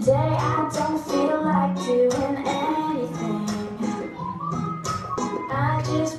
Today I don't feel like doing anything. I just